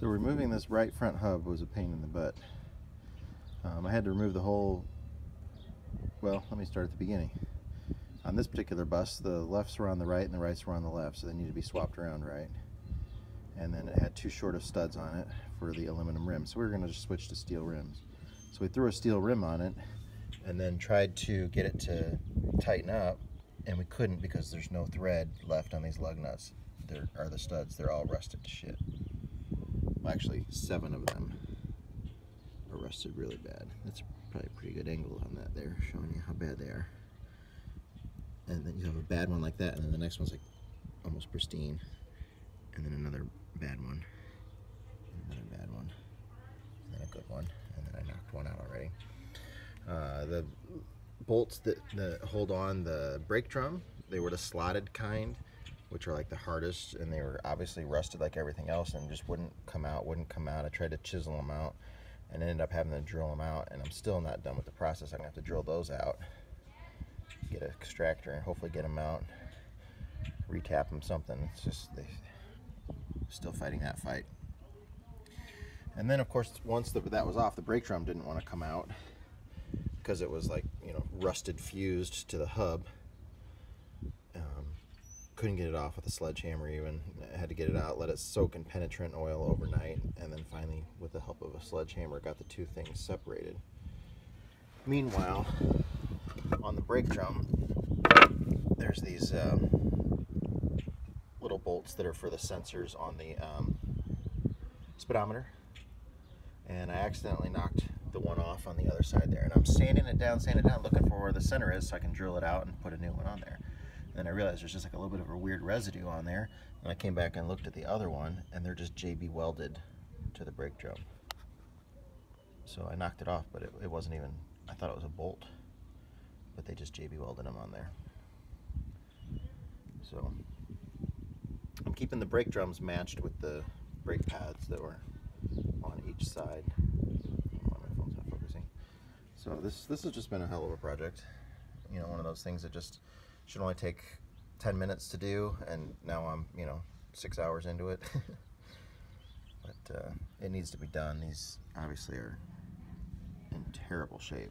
So removing this right front hub was a pain in the butt. Um, I had to remove the whole, well, let me start at the beginning. On this particular bus, the lefts were on the right and the rights were on the left, so they needed to be swapped around right. And then it had too short of studs on it for the aluminum rim, so we were going to just switch to steel rims. So we threw a steel rim on it and then tried to get it to tighten up, and we couldn't because there's no thread left on these lug nuts. There are the studs, they're all rusted to shit. Actually, seven of them are rusted really bad. That's probably a pretty good angle on that there, showing you how bad they are. And then you have a bad one like that, and then the next one's like almost pristine. And then another bad one. Another bad one. And then a good one. And then I knocked one out already. Uh, the bolts that, that hold on the brake drum, they were the slotted kind which are like the hardest and they were obviously rusted like everything else and just wouldn't come out wouldn't come out. I tried to chisel them out and ended up having to drill them out and i'm still not done with the process. I'm gonna have to drill those out get an extractor and hopefully get them out retap them something. It's just they still fighting that fight. And then of course once the, that was off the brake drum didn't want to come out because it was like you know rusted fused to the hub couldn't get it off with a sledgehammer even. I had to get it out, let it soak in penetrant oil overnight, and then finally, with the help of a sledgehammer, got the two things separated. Meanwhile, on the brake drum, there's these um, little bolts that are for the sensors on the um, speedometer, and I accidentally knocked the one off on the other side there. And I'm sanding it down, sanding it down, looking for where the center is so I can drill it out and put a new one on there. Then I realized there's just like a little bit of a weird residue on there. And I came back and looked at the other one, and they're just JB welded to the brake drum. So I knocked it off, but it, it wasn't even, I thought it was a bolt. But they just JB welded them on there. So I'm keeping the brake drums matched with the brake pads that were on each side. So this this has just been a hell of a project. You know, one of those things that just should only take 10 minutes to do and now I'm you know six hours into it. But uh, it needs to be done. These obviously are in terrible shape